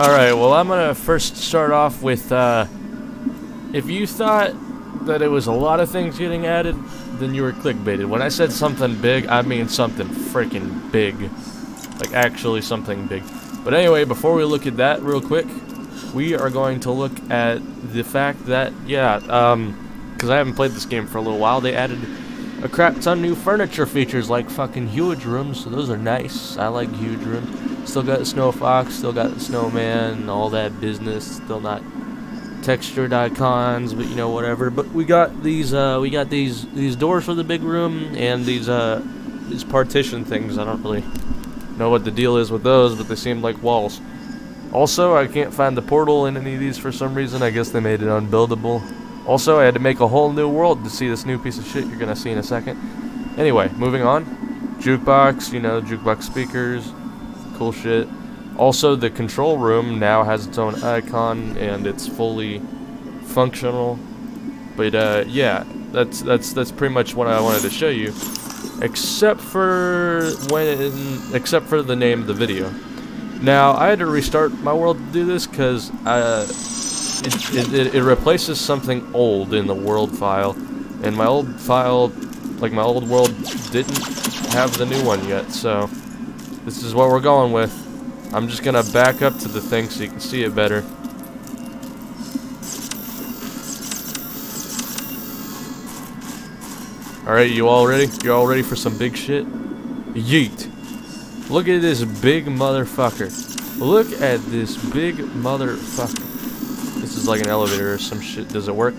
Alright, well I'm gonna first start off with, uh, if you thought that it was a lot of things getting added, then you were clickbaited. When I said something big, I mean something freaking big. Like actually something big. But anyway, before we look at that real quick, we are going to look at the fact that, yeah, um, because I haven't played this game for a little while, they added a crap ton new furniture features like fucking huge rooms, so those are nice. I like huge rooms. Still got Snow Fox, still got Snowman, all that business. Still not textured icons, but you know whatever. But we got these, uh, we got these these doors for the big room and these uh these partition things. I don't really know what the deal is with those, but they seem like walls. Also, I can't find the portal in any of these for some reason. I guess they made it unbuildable. Also, I had to make a whole new world to see this new piece of shit you're gonna see in a second. Anyway, moving on. Jukebox, you know, jukebox speakers, cool shit. Also, the control room now has its own icon and it's fully functional. But uh, yeah, that's that's that's pretty much what I wanted to show you, except for when except for the name of the video. Now, I had to restart my world to do this because uh, it, it, it, replaces something old in the world file, and my old file, like my old world, didn't have the new one yet, so this is what we're going with. I'm just to back up to the thing so you can see it better. Alright, you all ready? You all ready for some big shit? Yeet! Look at this big motherfucker. Look at this big motherfucker. This is like an elevator or some shit. Does it work?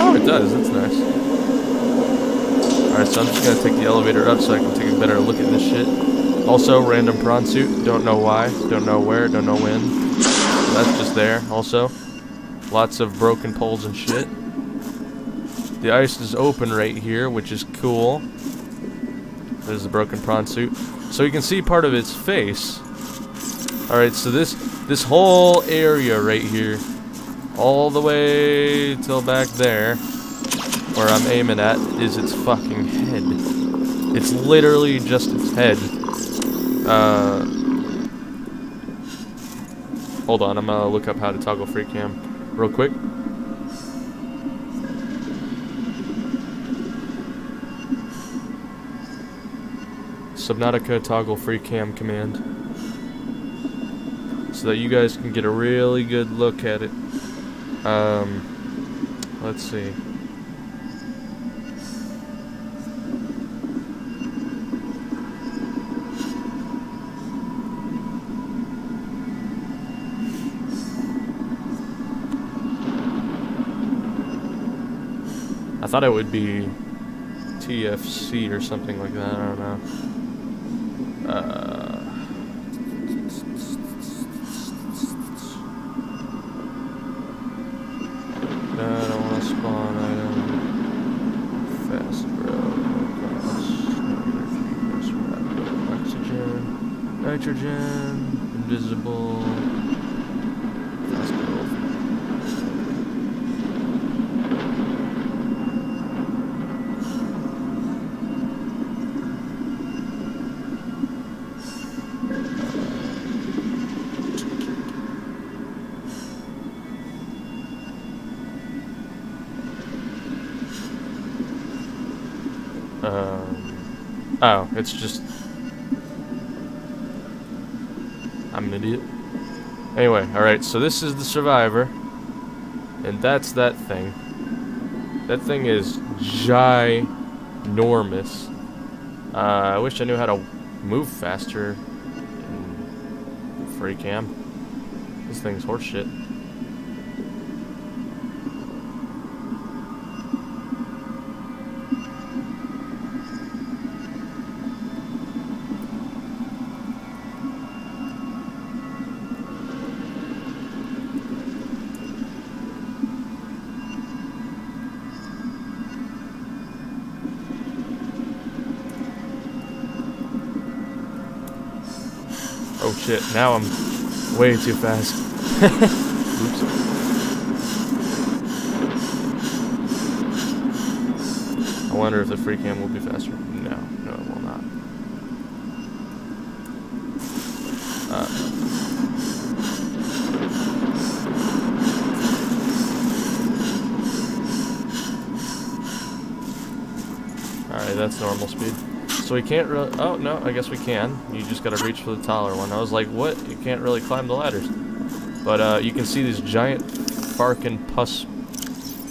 Oh, it does. That's nice. Alright, so I'm just to take the elevator up so I can take a better look at this shit. Also, random prawn suit. Don't know why. Don't know where. Don't know when. That's just there. Also, lots of broken poles and shit. The ice is open right here, which is cool. There's the broken prawn suit. So you can see part of its face. Alright, so this this whole area right here, all the way till back there, where I'm aiming at, is its fucking head. It's literally just its head. Uh, hold on, I'm gonna look up how to toggle free cam real quick. Subnautica toggle free cam command so that you guys can get a really good look at it. Um, let's see. I thought it would be TFC or something like that, I don't know. Uh, Um, oh, it's just... I'm an idiot. Anyway, alright, so this is the Survivor. And that's that thing. That thing is ginormous. Uh, I wish I knew how to move faster in free cam. This thing's horseshit. Shit, now I'm way too fast. Oops. I wonder if the free cam will be faster. No, no it will not. Uh. Alright, that's normal speed. So we can't really... Oh, no, I guess we can. You just gotta reach for the taller one. I was like, what? You can't really climb the ladders. But uh, you can see these giant farkin pus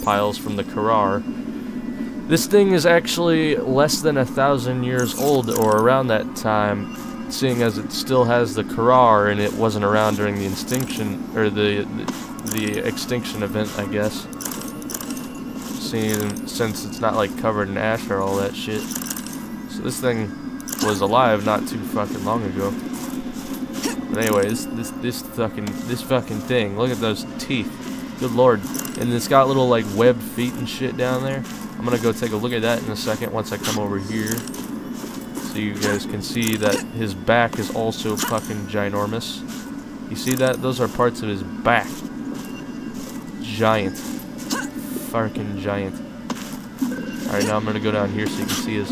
piles from the Kharaa. This thing is actually less than a thousand years old, or around that time, seeing as it still has the Kharaa and it wasn't around during the extinction, or the, the, the extinction event, I guess seeing since it's not like covered in ash or all that shit. So this thing was alive not too fucking long ago. But anyways, this this fucking this fucking thing. Look at those teeth. Good lord. And it's got little like webbed feet and shit down there. I'm gonna go take a look at that in a second once I come over here. So you guys can see that his back is also fucking ginormous. You see that? Those are parts of his back. Giant fucking giant. Alright, now I'm gonna go down here so you can see his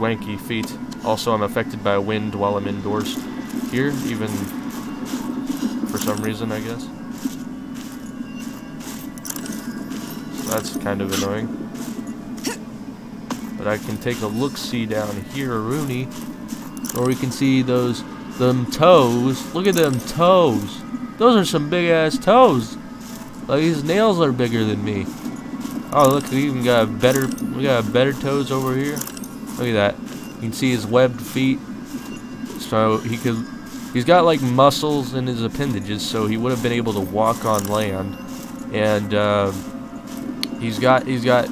swanky feet. Also, I'm affected by wind while I'm indoors. Here, even for some reason, I guess. So that's kind of annoying. But I can take a look-see down here, Rooney, where we can see those, them toes. Look at them toes. Those are some big-ass toes. Like his nails are bigger than me. Oh look, we even got better we got better toes over here. Look at that. You can see his webbed feet. So he could he's got like muscles in his appendages, so he would have been able to walk on land. And uh, he's got he's got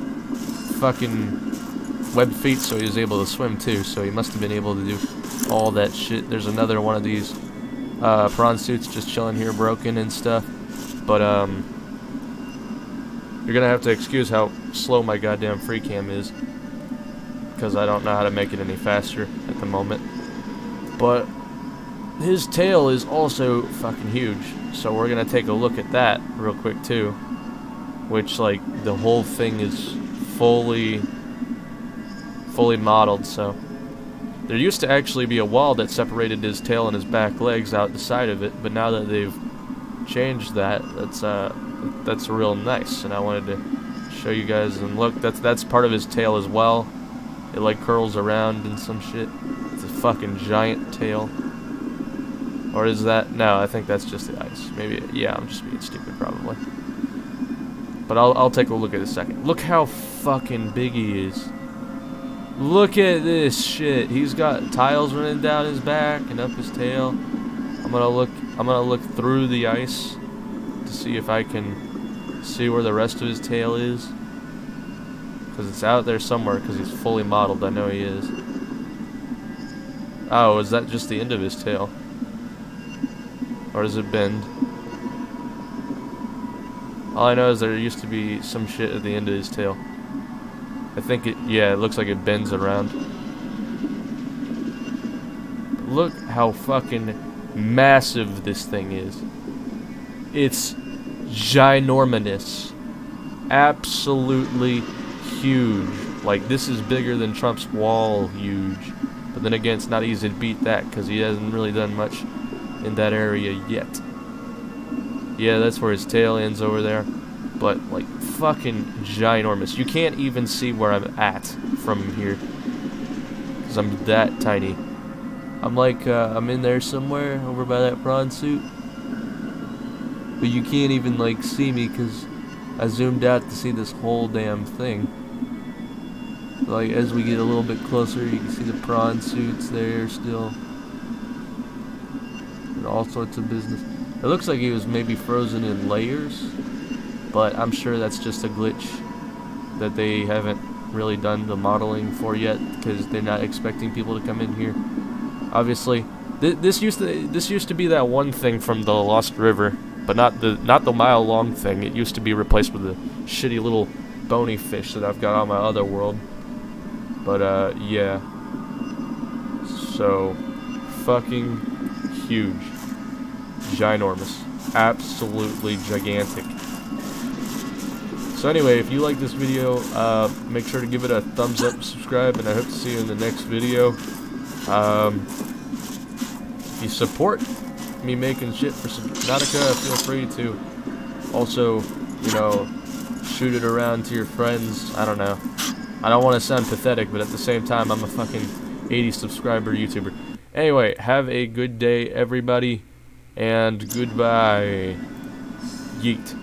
fucking webbed feet, so he was able to swim too. So he must have been able to do all that shit. There's another one of these uh, prawn suits just chilling here, broken and stuff. But um, you're gonna have to excuse how slow my goddamn free cam is. Because I don't know how to make it any faster at the moment. But his tail is also fucking huge. So we're gonna take a look at that real quick too. Which like the whole thing is fully fully modeled, so there used to actually be a wall that separated his tail and his back legs out the side of it, but now that they've changed that, that's uh that's real nice and I wanted to show you guys and look that's that's part of his tail as well it like curls around and some shit. It's a fucking giant tail. Or is that no I think that's just the ice. Maybe yeah I'm just being stupid probably. But I'll, I'll take a look at it a second. Look how fucking big he is. Look at this shit. He's got tiles running down his back and up his tail. I'm gonna look I'm gonna look through the ice to see if I can see where the rest of his tail is. Because it's out there somewhere because he's fully modeled. I know he is. Oh, is that just the end of his tail? Or does it bend? All I know is there used to be some shit at the end of his tail. I think it, yeah, it looks like it bends around. Look how fucking massive this thing is. It's ginormous. Absolutely huge. Like, this is bigger than Trump's wall huge. But then again, it's not easy to beat that because he hasn't really done much in that area yet. Yeah, that's where his tail ends over there. But, like, fucking ginormous. You can't even see where I'm at from here. Because I'm that tiny. I'm like, uh, I'm in there somewhere over by that prawn suit. But you can't even like see me because I zoomed out to see this whole damn thing. Like as we get a little bit closer, you can see the prawn suits there still. And all sorts of business. It looks like he was maybe frozen in layers, but I'm sure that's just a glitch that they haven't really done the modeling for yet because they're not expecting people to come in here. Obviously, th this used to this used to be that one thing from the Lost River but not the not the mile long thing. It used to be replaced with the shitty little bony fish that I've got on my other world. But uh, yeah. So, fucking huge, ginormous, absolutely gigantic. So anyway, if you like this video, uh, make sure to give it a thumbs up, subscribe, and I hope to see you in the next video. Um, if you support me making shit for Subnautica, feel free to also, you know, shoot it around to your friends. I don't know. I don't want to sound pathetic, but at the same time, I'm a fucking 80 subscriber YouTuber. Anyway, have a good day, everybody, and goodbye. Yeet.